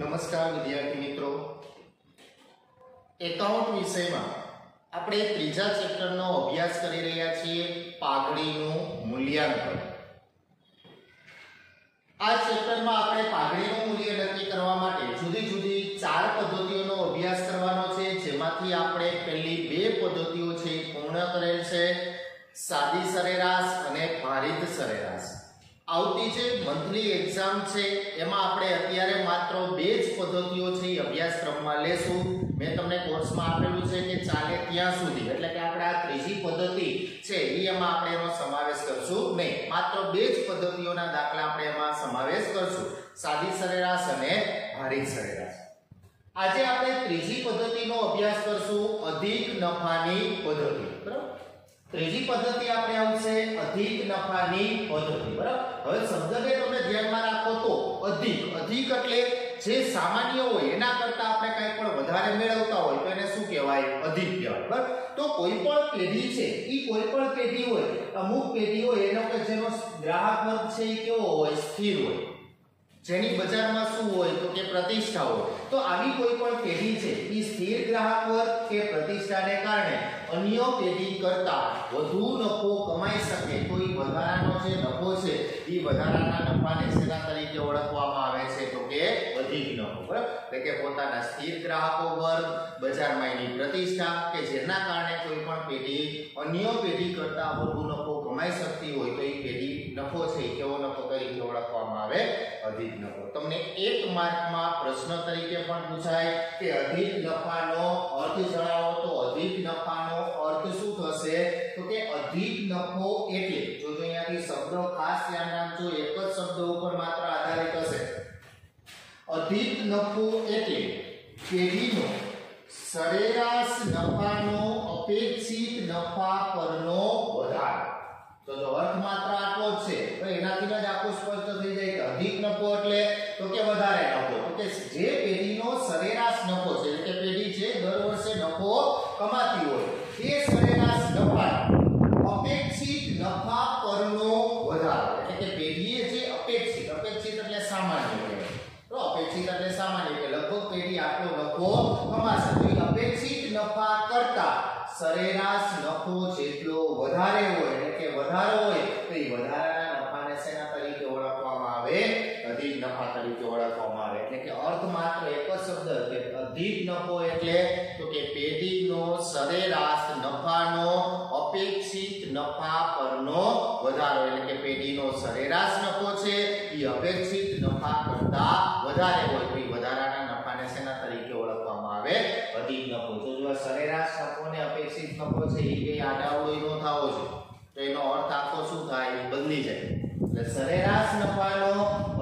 નમસ્કાર વિદ્યાર્થી મિત્રો. એકાઉન્ટ વિષયમાં આપણે ત્રીજા ચેપ્ટરનો અભ્યાસ કરી રહ્યા છીએ પાઘડીનું મૂલ્યાંકન. આ ચેપ્ટરમાં આપણે પાઘડીનું મૂલ્ય નક્કી કરવા માટે જુદી જુદી ચાર પદ્ધતિઓનો અભ્યાસ કરવાનો છે, જેમાંથી આપણે પહેલી બે પદ્ધતિઓ છે પૂર્ણ કરેલ છે. સાદી સરેરાશ અને ભારિત સરેરાશ. આવતી જે મંથલી એક્ઝામ છે, એમાં આપણે અત્યારે માત્ર બે જ પદ્ધતિઓ છે એ અભ્યાસક્રમમાં લેશું. મેં તમને કોર્સમાં આપેલું છે કે ચાલે ત્યાં સુધી. એટલે કે આપણે આ ત્રીજી પદ્ધતિ છે એ એમાં આપણે એનો સમાવેશ કરશું નહીં. માત્ર બે જ પદ્ધતિઓના દાખલા આપણે એમાં સમાવેશ કરશું. સાદી સરેરાશ અને ભારિત સરેરાશ. આજે આપણે ત્રીજી પદ્ધતિનો અભ્યાસ કરશું અધિક નફાની પદ્ધતિ. ત્રીજી પદ્ધતિ આપણે આવશે અધિક નફાની પદ્ધતિ, બરાબર? હવે શબ્દને તમે ધ્યાનમાં રાખો તો અધિક અધિક એટલે જે સામાન્ય હોય એના કરતા આપણે કંઈ પણ વધારે મેળવતા હોય તો એને શું કહેવાય? અધિક કહેવાય, બરાબર? તો કોઈ પણ પેઢી છે એ કોઈ પણ પેઢી હોય, અમુક પેઢી હોય, એનો કે જેનો ગ્રાહક વર્ગ છે એ કેવો હોય? સ્થિર હોય. જેની બજારમાં શું હોય તો કે પ્રતિષ્ઠા હોય. તો આવી કોઈ પણ પેઢી છે એ સ્થિર ગ્રાહક વર્ગ કે પ્રતિષ્ઠાને કારણે અન્ય પેઢી કરતા વધુ નફો કમાઈ શકે. એ વધારાનો જે નફો છે, એ વધારાના નફાને શેના તરીકે ઓળખવામાં આવે છે. તો કે અધિક નફો, બરાબર? એટલે કે પોતાના સ્થિર ગ્રાહકો વર્ગ, બજારમાં એની પ્રતિષ્ઠા કે જેના કારણે કોઈ પણ પેઢી અન્ય પેઢી કરતા વધુ નફો કમાઈ શકતી હોય તો એ પેઢી નફો છે, એ કેવો નફો તરીકે ઓળખવામાં આવે? અધિક નફો. તમને એક માર્કમાં પ્રશ્ન તરીકે પણ પૂછાય કે અધિક નફાનો અર્થ જણાવો. નફાનો અર્થ શું થશે? તો કે અધિક નફો એટલે, જો અહીંયાથી શબ્દ ખાસ ધ્યાન રાખજો, એક જ શબ્દ ઉપર માત્ર આધારિત હશે. અધિક નફો એટલે પેઢીનો સરેરાશ નફાનો અપેક્ષિત નફા પરનો વધારો. તો જો અર્થ માત્ર આટલો જ છે, તો એનાથી જ આખું સ્પષ્ટ થઈ જાય કે અધિક નફો એટલે તો કે વધારે નફો તો કે જે પેઢીનો સરેરાશ નફો છે એટલે કે પેઢી છે દર વર્ષે નફો કમાતી હોય તે સરેરાશ નફા અપેક્ષિત નફા પરનો વધારો. એટલે કે પેઢીએ જે અપેક્ષિત અપેક્ષિત એટલે સામાન્ય તો અપેક્ષિત એટલે સામાન્ય કે લગભગ પેઢી આટલો નફો કમાશે. અપેક્ષિત નફા કરતા સરેરાશ નફો જેટલો વધારે વધારો એટલે કે પેઢીનો સરેરાશ નફો છે, એ અપેક્ષિત નફા કરતા વધારે હોય. તો એ વધારાના નફાને શેના તરીકે ઓળખવામાં આવે? અધિક નફો. તો જો સરેરાશ નફો અપેક્ષિત નફો છે, એ કઈ આડાવડો નો થવો છે તો એનો અર્થ આખો શું થાય? બદલી જાય. એટલે સરેરાશ નફાનો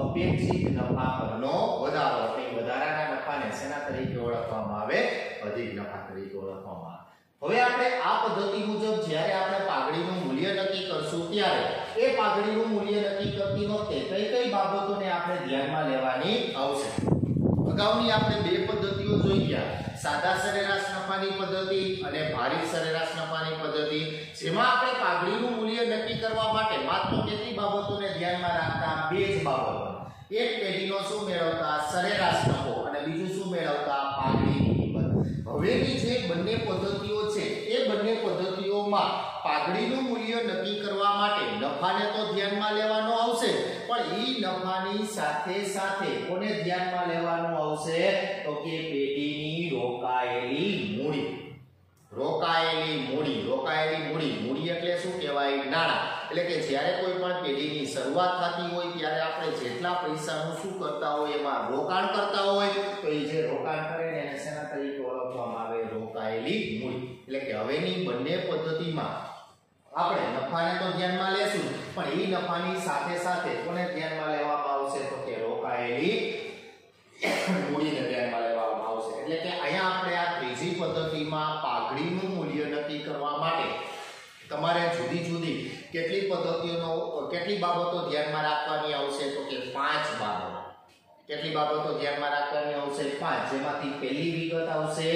અપેક્ષિત નફા પરનો વધારો, એટલે એ વધારાના નફાને શેના તરીકે ઓળખવામાં આવે? અધિક નફા તરીકે ઓળખવામાં આવે. હવે આપણે આ પદ્ધતિ મુજબ જ્યારે આપણે પાઘડીનું નક્કી કરશું. ત્યારે એ પાઘડીનું મૂલ્ય નક્કી કરતી વખતે કઈ કઈ બાબતોને આપણે ધ્યાનમાં લેવાની આવશે? અગાઉની આપણે બે પદ્ધતિઓ જોઈ ગયા. સાદા સરેરાશ નફાની પદ્ધતિ અને ભારિત સરેરાશ નફાની પદ્ધતિ. જેમાં આપણે પાઘડીનું મૂલ્ય નક્કી કરવા માટે માત્ર કેટલી બાબતોને ધ્યાનમાં રાખતા? બે જ બાબતો. એક પેઢીનો શું મેળવતા? સરેરાશ નફો. અને બીજું શું મેળવતા પાઘડીની કિંમત હવેની જે બંને પદ્ધતિઓ છે એ બંને પદ્ધતિઓમાં પાઘડીનું મૂલ્ય નક્કી કરવા માટે નફાને તો ધ્યાનમાં લેવાનો આવશે, પણ ઈ નફાની સાથે સાથે કોને ધ્યાનમાં લેવાનો આવશે? તો કે પેઢીની રોકાયેલી મૂડી. રોકાયેલી મૂડી રોકાયેલી મૂડી. મૂડી એટલે શું કહેવાય? નાણાં. એટલે કે જ્યારે કોઈ પણ પેઢીની શરૂઆત થતી હોય, ત્યારે આપણે જેટલા પૈસાનું શું કરતા હોય, એમાં રોકાણ કરતા હોય, તો એ જે રોકાણ કરે ને એને શેના તરીકે ઓળખવામાં આવે? રોકાયેલી મૂડી. એટલે કે હવેની બંને પદ્ધતિમાં આપણે નફાને તો ધ્યાનમાં લેશું, પણ એ નફાની સાથે સાથે કોને ધ્યાનમાં લેવામાં આવશે? તો કે રોકાયેલી મૂડીને ધ્યાનમાં લેવામાં આવશે. એટલે કે અહીંયા આપણે આ ત્રીજી પદ્ધતિમાં પાઘડીનું મૂલ્ય નક્કી કરવા માટે તમારે જુદી જુદી કેટલી પદ્ધતિઓનો, કેટલી બાબતો ધ્યાનમાં રાખવાની આવશે? તો કે પાંચ બાબતો. કેટલી બાબતો ધ્યાનમાં રાખવાની આવશે? પાંચ. જેમાંથી પહેલી વિગત આવશે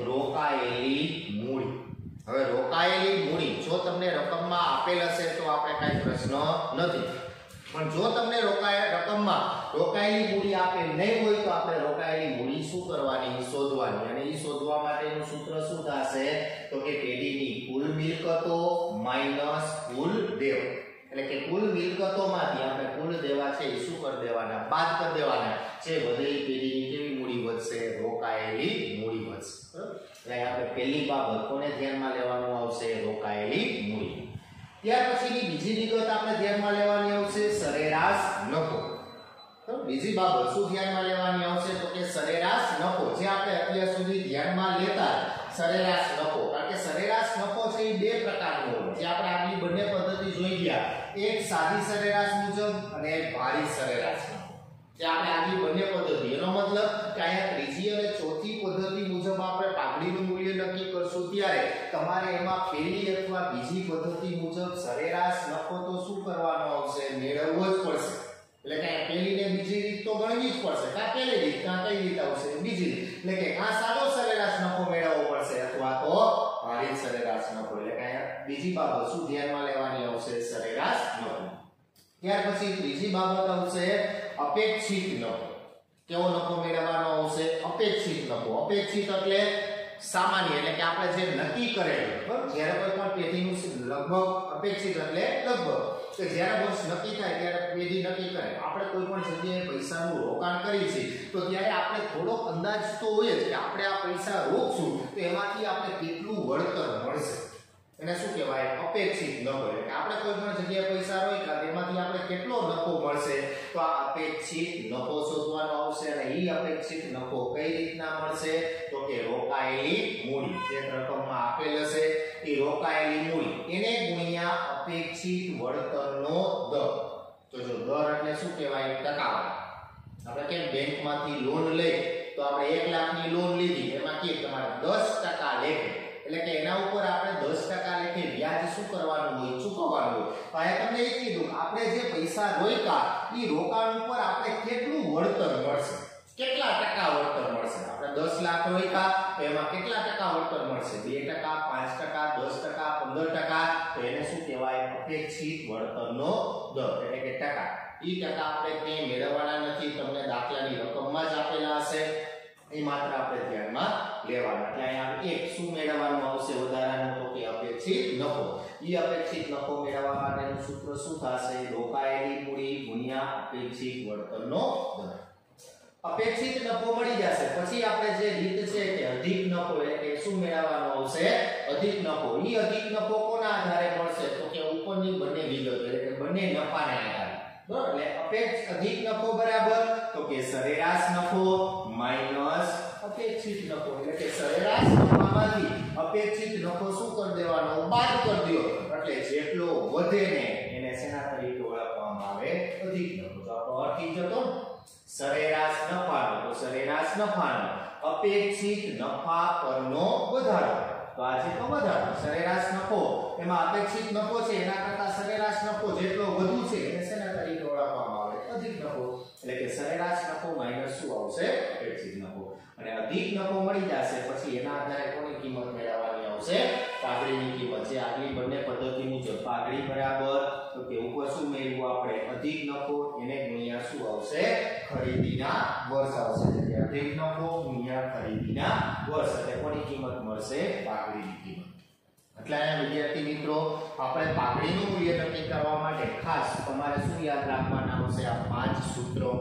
રોકાયેલી મૂડી. હવે રોકાયેલી મૂડી, જો તમને રકમમાં આપેલ હશે તો આપણે કાંઈ પ્રશ્ન નથી. પણ જો તમને રોકાયેલ રકમમાં રોકાયેલી મૂડી આપેલ નહીં હોય તો આપણે રોકાયેલી મૂડી શું કરવાની? શોધવાની. અને એ શોધવા માટેનું સૂત્ર શું થશે? તો કે પેઢીની કુલ મિલકતો માઇનસ કુલ દેવ. એટલે કે કુલ મિલકતોમાંથી આપણે કુલ દેવા છે એ શું કરી દેવાના? બાદ કરી દેવાના. જે વધેલી પેઢીની કેવી મૂડી વધશે? રોકાયેલી એટલે આપણે પહેલી બાબત કોને ધ્યાનમાં લેવાનું આવશે? રોકાયેલી મૂડી. ત્યાર પછીની બીજી વિગત આપણે ધ્યાનમાં લેવાની આવશે, સરેરાશ નફો. તો બીજી બાબત શું ધ્યાનમાં લેવાની આવશે? તો કે સરેરાશ નફો, જે આપણે અત્યાર સુધી ધ્યાનમાં લેતા સરેરાશ નફો. કારણ કે સરેરાશ નફો છે એ બે પ્રકારનો. જે આપણે આગલી બંને પદ્ધતિ જોઈ ગયા. એક સાદી સરેરાશ મુજબ અને એક ભારી સરેરાશ નફો આપણે આગલી બંને પદ્ધતિ. એનો મતલબ કે અહીંયા ત્રીજી અને ચોથી પદ્ધતિ મુજબ આપણે પાઘડીનું મૂલ્ય નક્કી કરશું ત્યારે તમારે એમાં પહેલી અથવા બીજી પદ્ધતિ મુજબ સરેરાશ નફો તો શું કરવાનો આવશે? મેળવવો જ પડશે. એટલે કે પહેલી ને બીજી રીત તો ગણવી જ પડશે. કાં પહેલી રીત, કાં કઈ રીત આવશે? બીજી રીત. એટલે કે આ સાદો સરેરાશ નફો મેળવવો પડશે અથવા તો ભારિત સરેરાશ નફો. એટલે કે અહીંયા બીજી બાબત શું ધ્યાનમાં લેવાની આવશે? સરેરાશ નફો. ત્યાર પછી ત્રીજી બાબત આવશે અપેક્ષિત નફો કેવો નફો મેળવવાનો આવશે? અપેક્ષિત નફો. અપેક્ષિત એટલે સામાન્ય, એટલે કે આપણે જે નક્કી કરેલું બરાબર? જ્યારે કોઈ પણ પેઢીનું લગભગ અપેક્ષિત એટલે લગભગ. કે જ્યારે વર્ષ નક્કી થાય, ત્યારે પેઢી નક્કી કરે. આપણે કોઈ પણ જગ્યાએ પૈસાનું રોકાણ કરીએ છીએ, તો ત્યારે આપણે થોડોક અંદાજ તો હોય જ કે આપણે આ પૈસા રોકશું, તો એમાંથી આપણે કેટલું વળતર મળશે. એને શું કહેવાય? અપેક્ષિત નફો. એટલે આપણે કોઈ પણ જગ્યાએ પૈસા રોક્યા તેમાંથી આપણે કેટલો નફો મળશે? તો આ અપેક્ષિત નફો શોધવાનો આવશે અને એ અપેક્ષિત નફો કઈ રીતના મળશે? તો કે રોકાયેલી મૂડી. જે રકમમાં આપેલ હશે, એ રોકાયેલી મૂડી. એને ગુણ્યા અપેક્ષિત વળતરનો દર. તો જો દર એટલે શું કહેવાય? ટકાવારી. આપણે કેમ બેંકમાંથી લોન લઈ તો આપણે એક લાખની લોન લીધી, એમાં કે તમારે દસ ટકા લેખે એટલે કે એના ઉપર આપણે દસ ટકા લેખે વ્યાજ શું કરવાનું હોય, ચૂકવવાનું હોય. તો અહીંયા તમને એ કીધું આપણે જે પૈસા રોક્યા એ રોકાણ ઉપર આપણે કેટલું વળતર મળશે? કેટલા ટકા વળતર મળશે? આપણે દસ લાખ રોક્યા, તો એમાં કેટલા ટકા વળતર મળશે? બે ટકા, પાંચ ટકા, દસ ટકા, પંદર ટકા, તો એને શું કહેવાય? અપેક્ષિત વળતરનો દર. એટલે કે ટકા. એ ટકા આપણે ક્યાંય મેળવવાના નથી. તમને દાખલાની રકમમાં જ આપેલા હશે. એ માત્ર આપણે ધ્યાનમાં લેવાના એટલે અહીંયા એક શું મેળવવાનું આવશે વધારાનું તો કે અપેક્ષિત નફો એ અપેક્ષિત નફો મેળવવા માટેનું સૂત્ર શું થશે? રોકાયેલી મૂડી, ગુણ્યા અપેક્ષિત વળતરનો દર. અપેક્ષિત નફો મળી જશે. પછી આપણે જે રીત છે કે અધિક નફો એટલે શું મેળવવાનો આવશે? અધિક નફો. ઈ અધિક નફો કોના આધારે મળશે? તો કે ઉપરની બંને વિગતો, એટલે કે બંને નફાને આધારે. બરાબર? એટલે અપેક્ષ અધિક નફો બરાબર, તો કે સરેરાશ નફો માઇનસ અપેક્ષિત નફો. એટલે કે સરેરાશ નફામાંથી અપેક્ષિત નફો શું કરી દેવાનો? બાદ કરી જેટલો વધે ને એને શેના તરીકે ઓળખવામાં આવે અધિક નફો તો આપણો અર્થ ઈ જતો સરેરાશ નફાનો, તો સરેરાશ નફાનો અપેક્ષિત નફા પરનો વધારો. તો આ છે વધારો. સરેરાશ નફો, એમાં અપેક્ષિત નફો છે, એના કરતા સરેરાશ નફો જેટલો વધુ છે, એને શેના તરીકે ઓળખવામાં આવે. અધિક નફો. એટલે કે સરેરાશ નફો માઇનસ શું આવશે? અપેક્ષિત નફો. અને અધિક નફો મળી જશે, પછી એના આધારે કોની કિંમત મેળવવાની? આવશે પાઘડીની કિંમત જે આગલી બંને પદ્ધતિ મુજબ પાઘડી બરાબર. તો કે ઉપર શું મેળવ્યું આપણે? અધિક નફો, એને ગુણ્યા શું આવશે? ખરીદીના વર્ષ આવશે. એટલે અધિક નફો ગુણ્યા ખરીદીના વર્ષ. એટલે કોની કિંમત મળશે? પાઘડીની કિંમત. એટલે વિદ્યાર્થી મિત્રો, આપણે પાઘડીનું મૂલ્ય નક્કી કરવા માટે ખાસ તમારે શું યાદ રાખવાના આવશે આ પાંચ સૂત્રો.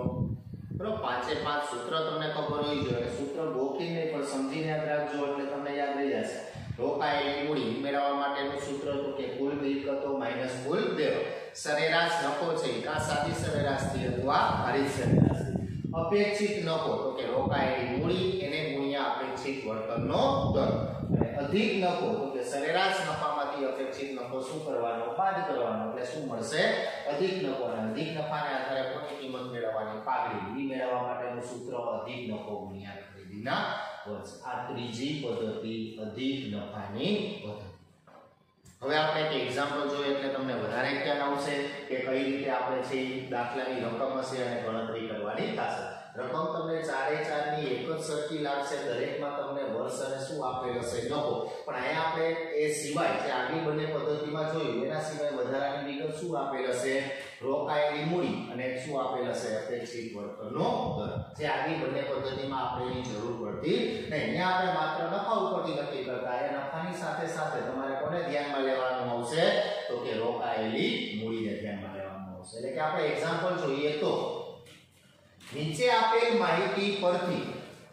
બરોબર? પાંચે પાંચ સૂત્ર તમને ખબર હોવી જોઈએ સૂત્ર ગોખીને પણ સમજીને યાદ રાખજો, એટલે તમને યાદ રહી જશે. રોકાયેલી મૂડી મેળવવા માટેનું સૂત્ર તો કે કુલ મિલકતો માઇનસ કુલ દેવ સરેરાશ નફો છે કાં સાદી સરેરાશથી અથવા ભારિત સરેરાશથી અપેક્ષિત નફો તો કે રોકાયેલી મૂડી એને ગુણ્યા અપેક્ષિત વળતરનો દર. અધિક નફો તો કે સરેરાશ નફામાંથી અપેક્ષિત નફો શું કરવાનો? બાદ કરવાનો. એટલે શું મળશે? અધિક નફો. અને અધિક નફાને આધારે કોની કિંમત મેળવવાની પાઘડી. એ મેળવવા માટેનું સૂત્ર અધિક નફો ગુણ્યા ખરીદીના વર્ષ આ ત્રીજી પદ્ધતિ, અધિક નફાની પદ્ધતિ. હવે આપણે એક એક્ઝામ્પલ જોઈએ એટલે તમને વધારે ખ્યાલ આવશે કે કઈ રીતે આપણે છે દાખલાની રકમ હશે અને ગણતરી કરવાની થશે રકમ તમને ચારે ચારની એક જ સરખી લાગશે દરેકમાં તમને વર્ષ અને શું આપેલ હશે નફો પણ અહીંયા આપણે એ સિવાય જે આગલી બંને પદ્ધતિમાં જોયું, એના સિવાય વધારાની વિગત શું આપેલ હશે? રોકાયેલી મૂડી અને શું આપેલ હશે? અપેક્ષિત વળતરનો દર. જે આગલી બંને પદ્ધતિમાં આપણે એની જરૂર પડતી નહીં. અહીંયા આપણે માત્ર નફા ઉપરથી નક્કી કરતા એ નફાની સાથે સાથે તમારે કોને ધ્યાનમાં લેવાનું આવશે? તો કે રોકાયેલી મૂડીને ધ્યાનમાં લેવાનું આવશે. એટલે કે આપણે એક્ઝામ્પલ જોઈએ તો નીચે આપેલ માહિતી પરથી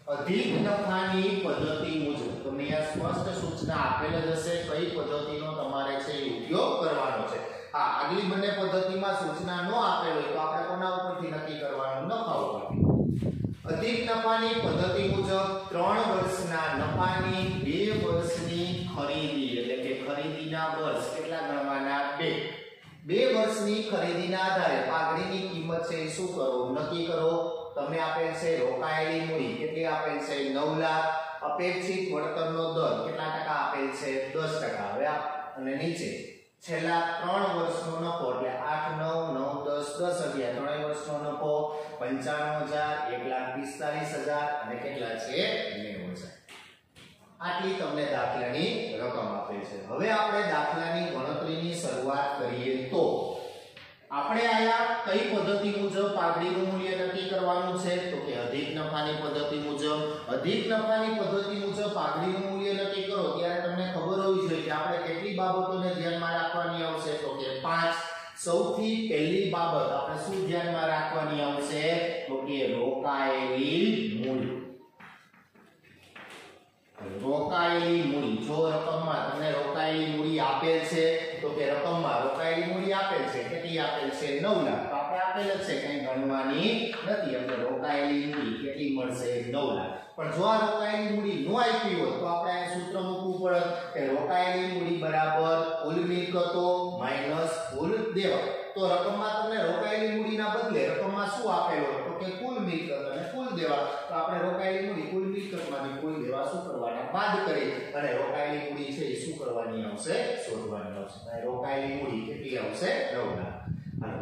અધિક નફાની પદ્ધતિ મુજબ, તમને અહીંયા સ્પષ્ટ સૂચના આપેલ જ હશે કઈ પદ્ધતિનો તમારે છે ઉપયોગ કરવાનો છે. હા, આગલી બંને પદ્ધતિમાં સૂચના ન આપેલ હોય તો આપણે કોના ઉપરથી નક્કી કરવાનું? નફા ઉપરથી. અધિક નફાની પદ્ધતિ મુજબ ત્રણ વર્ષના નફાની બે વર્ષની ખરીદી, એટલે કે ખરીદીના વર્ષ કેટલા ગણવાના? બે. બે વર્ષની ખરીદીના આધારે પાઘડીની છે શું કરો? નક્કી કરો, તમે આપેલ છે રોકાયેલી મૂડી, કેટલી આપેલ છે નવ લાખ. અપેક્ષિત વળતરનો દર કેટલા ટકા આપેલ છે દસ ટકા. હવે અને નીચે. છેલ્લા ત્રણ વર્ષનો નફો, એટલે આઠ, નવ નવ, દસ દસ અગિયાર. ત્રણેય વર્ષનો નફો પંચાણું હજાર, એક લાખ પિસ્તાલીસ હજાર અને કેટલા છે? નેવું હજાર. આટલી તમને દાખલાની રકમ આપે છે. હવે આપણે દાખલાની ગણતરીની શરૂઆત કરીએ તો આપણે આયા કઈ પદ્ધતિ મુજબ પાઘડીનું મૂલ્ય નક્કી કરવાનું છે? તો કે અધિક નફાની પદ્ધતિ મુજબ. અધિક નફાની પદ્ધતિ મુજબ પાઘડીનું મૂલ્ય નક્કી કરો. ત્યારે તમને ખબર હોવી જોઈએ કે આપણે કેટલી બાબતોને ધ્યાનમાં રાખવાની આવશે? તો કે પાંચ. સૌથી પહેલી બાબત આપણે શું ધ્યાનમાં રાખવાની આવશે? તો કે રોકાયેલી મૂડી. રોકાયેલી મૂડી. જો રકમમાં તમને રોકાયેલી મૂડી આપેલ છે, તો કે રકમમાં રોકાયેલી મૂડી આપેલ છે કેટલી આપેલ છે 9 લાખ તો આપણે આપેલ જ છે, કંઈ ગણવાની નથી. એટલે રોકાયેલી મૂડી કેટલી મળશે? 9 લાખ પણ જો આ રોકાયેલી મૂડી ન આપી હોય, તો આપણે આ સૂત્ર મૂકવું પડે કે રોકાયેલી મૂડી બરાબર કુલ મિલકતો માઇનસ કુલ દેવા તો રકમમાં તમને રોકાયેલી મૂડીના બદલે રકમમાં શું આપેલો તો કે કુલ મિલકત અને કુલ દેવા તો આપણે રોકાયેલી મૂડી કુલ મિલકતમાંથી કુલ દેવા શું કરવાના? બાદ કરી. અને રોકાયેલી મૂડી છે એ શું કરવાની આવશે? શોધવાની આવશે. રોકાયેલી મૂડી કેટલી આવશે? નવ લાખ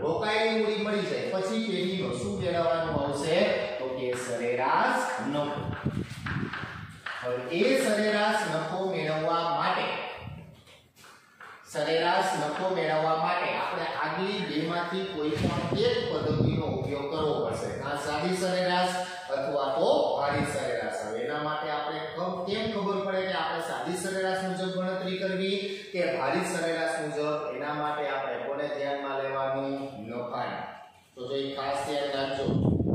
રોકાયેલી મૂડી મળી જાય. પછી પેઢીનો શું મેળવવાનું આવશે? તો કે સરેરાશ નફો. હવે એ સરેરાશ નફો મેળવવા માટે, સરેરાશ નફો મેળવવા માટે આપણે આગલી બેમાંથી કોઈ પણ એક પદ્ધતિનો ઉપયોગ કરવો પડશે. આ સાદી સરેરાશ અથવા તો ભારી સરેરાશ હવે એના માટે આપણે કબ- કેમ ખબર પડે કે આપણે સાદી સરેરાશ મુજબ ગણતરી કરવી કે ભારી સરેરાશ મુજબ એના માટે આપણે કોને ધ્યાનમાં લેવાનું નફાને તો જો એ ખાસ ધ્યાન રાખજો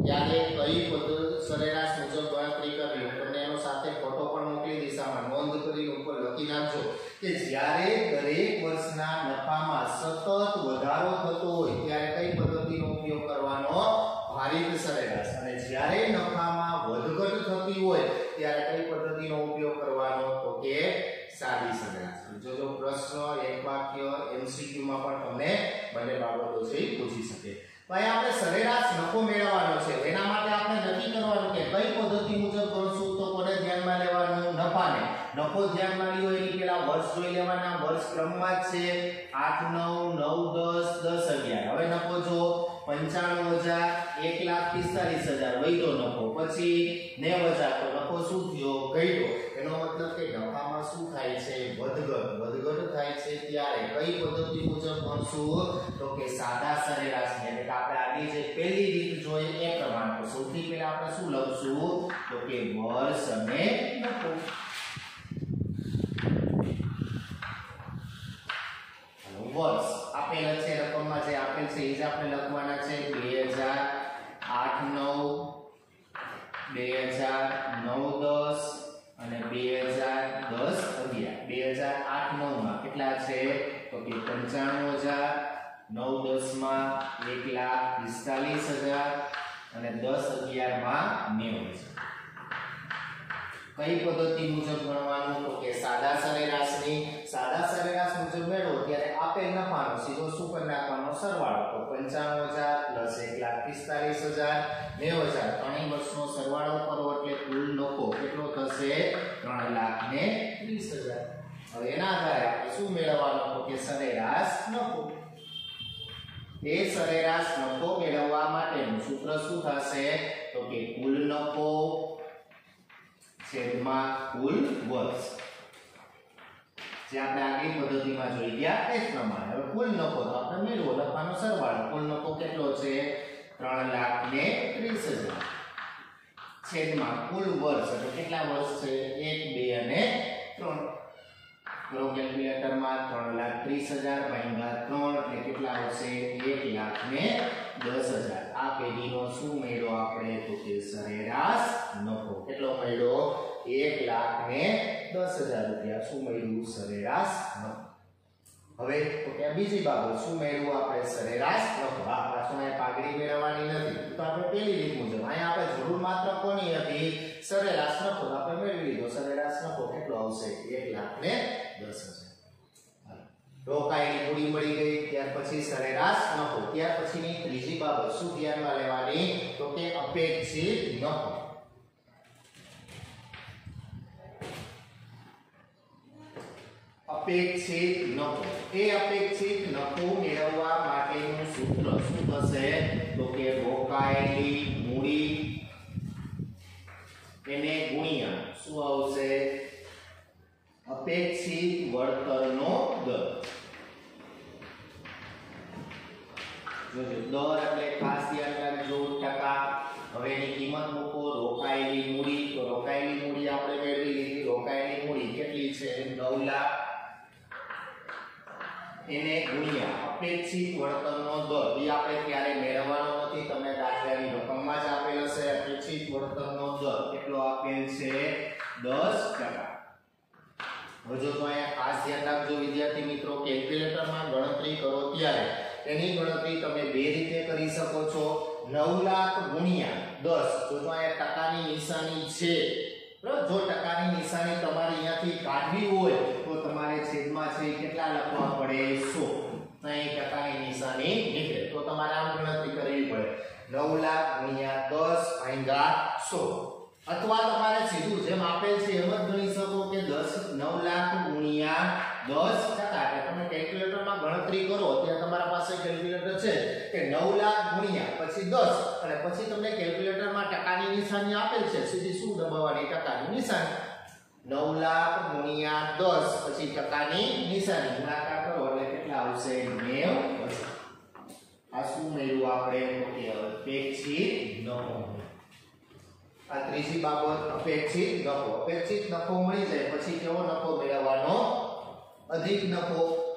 ત્યારે કઈ પદ્ધતિ સરેરાશ મુજબ ગણતરી કરવી હું તમને એનો સાથે ફોટો પણ મોકલી દઈશ આમાં નોંધ કરીને ઉપર લખી નાખજો કે જ્યારે દરેક વર્ષના નફામાં સતત વધારો થતો હોય ત્યારે કઈ પદ્ધતિનો ઉપયોગ કરવાનો ભારિત સરેરાશ અને જ્યારે નફામાં વધઘટ થતી હોય ત્યારે કઈ પદ્ધતિનો ઉપયોગ કરવાનો તો કે સાદી સરેરાશ જો જો પ્રશ્ન એક વાક્યમાં પણ તમને બંને બાબતો છે પૂછી શકે. તો અહીંયા આપણે સરેરાશ નફો મેળવવાનો છે. એના માટે આપણે નક્કી કરવાનું કે કઈ પદ્ધતિ મુજબ ગણશું તો કોને ધ્યાનમાં લેવાનું? નફાને. નફો ધ્યાનમાં લીધો એની પહેલા વર્ષ જોઈ લેવાના. વર્ષ ક્રમમાં જ છે. 8 9 9 10 10 11 હવે નફો જો 95000 1 લાખ 45000 વૈધો નફો. પછી 90000 તો નફો શું થયો? ઘટ્યો. એનો મતલબ કે નફામાં શું થાય છે? વધઘટ. વધઘટ થાય છે ત્યારે કઈ પદ્ધતિ મુજબ ભણશું તો કે સાદા સરેરાશ એટલે આપણે આની જે પહેલી રીત જોઈએ એ પ્રમાણે તો સૌથી પહેલા આપણે શું લખશું? તો કે વર્ષ અને નફો. વર્ષ. આપેલ છે, રકમમાં જે આપેલ છે, એ જ આપણે લખવાના છે બે હજાર આઠ નવ બે હજાર નવ દસ અને બે હજાર દસ અગિયાર. બે હજાર આઠ નવમાં કેટલા છે? તો કે પંચાણું હજાર નવ દસમાં એક લાખ પિસ્તાલીસ હજાર અને દસ અગિયારમાં નેવું હજાર. કઈ પદ્ધતિ મુજબ ગણવાનું? તો કે સાદા સરેરાશની સાદા સરેરાશ મુજબ મેળવો ત્યારે આપેલ નફાનો સીધો સુપર નાખવાનો સરવાળો. તો પંચાણું હજાર પ્લસ એક લાખ પિસ્તાલીસ હજાર. નેવું હજાર ત્રણેય વર્ષનો સરવાળો કરો એટલે કુલ નફો કેટલો થશે? ત્રણ લાખ ને ત્રીસ હજાર. હવે એના આધારે આપણે શું મેળવવાનો? કે સરેરાશ નફો. એ સરેરાશ નફો મેળવવા માટેનું સૂત્ર શું થશે? તો કે કુલ નફો છેદમાં કુલ વર્ષ. જે આપણે આગલી પદ્ધતિમાં જોઈ ગયા એ જ પ્રમાણે. હવે કુલ નફો તો આપણે મેળવો. લખવાનો સરવાળો. કુલ નફો કેટલો છે? ત્રણ લાખ ને ત્રીસ હજાર. છેદમાં કુલ વર્ષ. એટલે કેટલા વર્ષ છે? એક, બે અને ત્રણ. કરો કેલ્ક્યુલેટરમાં ત્રણ લાખ ત્રીસ હજાર ભાગ્યા ત્રણ. એટલે કેટલા આવશે? એક લાખ ને દસ હજાર. આ પેઢીનો શું મળ્યો આપણે તો કે સરેરાશ નફો? કેટલો મળ્યો? એક લાખ ને દસ હજાર રૂપિયા. શું મળ્યું? સરેરાશ નફો. હવે તો કે બીજી બાબત, શું મેળવું આપણે સરેરાશ નફો? આ પાછું પાઘડી મેળવવાની નથી. તો આપણે પેલી રીત મુજબ. અહીંયા આપણે જરૂર માત્ર કોની હતી? સરેરાશ નફો આપણે મેળવી લીધો. સરેરાશ નફો કેટલો આવશે? એક લાખ ને દસ હજાર. રોકાયેલી મૂડી મળી ગઈ, ત્યાર પછી સરેરાશ નફો ત્યાર પછીની ત્રીજી બાબત શું ધ્યાનમાં લેવાની? તો કે અપેક્ષિત નફો અપેક્ષિત નફો એ અપેક્ષિત નફો મેળવવા માટેનું સૂત્ર શું થશે તો કે રોકાયેલી મૂડી. એને ગુણ્યા. શું આવશે? અપેક્ષિત વળતરનો દર. દર એટલે ખાસ રાખજો ટકા. હવે એની કિંમત મૂકો, રોકાયેલી મૂડી. તો રોકાયેલી મૂડી આપણે મેળવી લીધી. રોકાયેલી મૂડી કેટલી છે? નવ લાખ. એને ગુણ્યા. અપેક્ષિત વળતરનો દર. એ આપણે ક્યારે મેળવવાનો નથી. તમને દાખલાની રકમમાં જ આપેલ હશે. અપેક્ષિત વળતરનો દર કેટલો આપેલ છે? દસ ટકા. હજુ તો અહીંયા ખાસ ધ્યાન રાખજો વિદ્યાર્થી મિત્રો. કેલ્ક્યુલેટરમાં ગણતરી કરો ત્યારે એની ગણતરી તમે બે રીતે કરી શકો છો. 9 લાખ ગુણ્યા 10 જો તો અહીંયા ટકાની નિશાની છે. બરાબર? જો ટકાની નિશાની તમારે અહીંયાથી કાઢવી હોય, તો તમારે છેદમાં છે કેટલા લખવા પડે? 100 અહીં ટકાની નિશાની નીકળે. તો તમારે આમ ગણતરી કરવી પડે. 9 લાખ ગુણ્યા 10 ભાગ્યા 100 અથવા તમારે સીધું જેમ આપેલ છે એમ જ ગણી શકો કે 10 9 લાખ ગુણ્યા 10 ટકા એટલે તમે કેલ્ક્યુલેટરમાં ગણતરી કરો ત્યાં તમારા પાસે કેલ્ક્યુલેટર છે કે 9 લાખ ગુણ્યા, પછી 10 અને પછી તમને કેલ્ક્યુલેટરમાં ટકાની નિશાની આપેલ છે. સીધી શું દબાવવાની? ટકાની નિશાની. 9 લાખ ગુણ્યા 10 પછી ટકાની નિશાની. ગુણાકાર કરો, એટલે કેટલા આવશે? 90 આ શું મેળવ્યું આપણે? કે અપેક્ષિત નફો આ ત્રીજી બાબત, અપેક્ષિત નફો. અપેક્ષિત નફો મળી જાય, પછી કેવો નફો મેળવવાનો? અધિક નફો.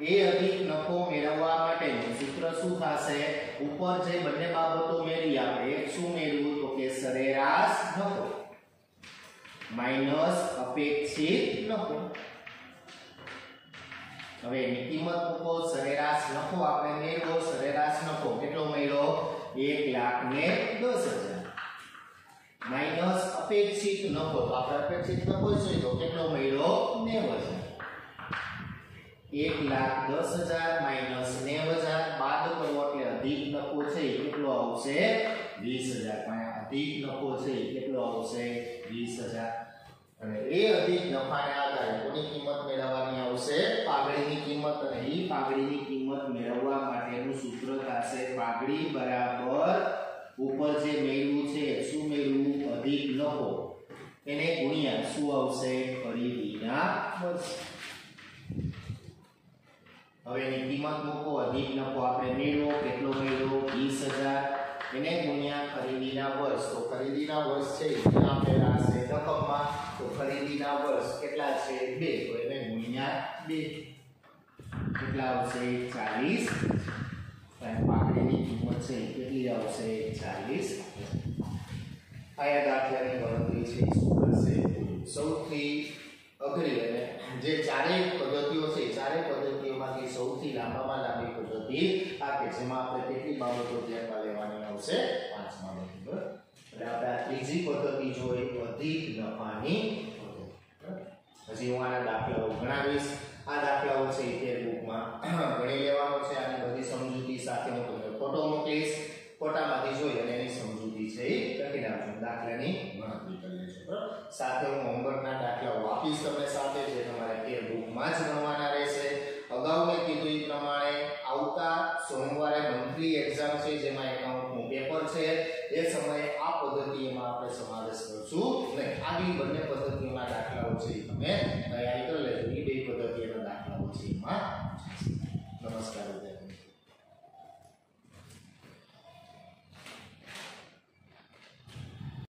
એ અધિક નફો મેળવવા માટેનું સૂત્ર શું થશે? ઉપર જે બંને બાબતો મેળવી આપણે શું મેળવ્યું? તો કે સરેરાશ નફો માઇનસ અપેક્ષિત નફો. હવે એની કિંમત મૂકો, સરેરાશ નફો આપણે મેળવો, સરેરાશ નફો કેટલો મળ્યો એક લાખ ને દસ હજાર. માઇનસ અપેક્ષિત નફો, તો આપણે અપેક્ષિત નફો જોઈએ તો કેટલો મળ્યો નેવ હજાર. એક લાખ દસ હજાર માઇનસ નેવ હજાર. બાદ કરો એટલે અધિક નફો છે કેટલો આવશે? વીસ હજાર. પણ અધિક નફો છે કેટલો આવશે? વીસ હજાર. અને એ અધિક નફાને આધારે કોની કિંમત મેળવવાની આવશે? પાઘડીની કિંમત. અને એ પાઘડીની કિંમત મેળવવા માટેનું સૂત્ર થશે પાઘડી બરાબર. ઉપર જે મેળવું છે, શું મેળવું? અધિક નફો. એને ગુણ્યા શું આવશે? ખરીદીના વર્ષ હવે એની કિંમત મૂકો અધિક નફો આપણે મેળવો, કેટલો મેળવો? વીસ હજાર. એને ગુણ્યા ખરીદીના વર્ષ. તો ખરીદીના વર્ષ છે એ આપેલા છે રકમમાં. તો ખરીદીના વર્ષ કેટલા છે? બે. તો એને ગુણ્યા બે. કેટલા આવશે? ચાલીસ. પાકડીની કિંમત છે કેટલી આવશે? ચાલીસ. આયા દાખલાની ગણતરી છે સૌથી અઘરી અને જે ચારેય પદ્ધતિઓ છે ચારેય પદ્ધતિઓમાંથી સૌથી લાંબામાં લાંબી પદ્ધતિ આ કે જેમાં આપણે કેટલી બાબતો ધ્યાનમાં લેવાની આવશે? પાંચ બાબતો એટલે આપણે આ ત્રીજી પદ્ધતિ જોઈ અધિક નફાની પદ્ધતિ? હજી હું આના દાખલાઓ ગણાવીશ આ દાખલાઓ છે તે બુકમાં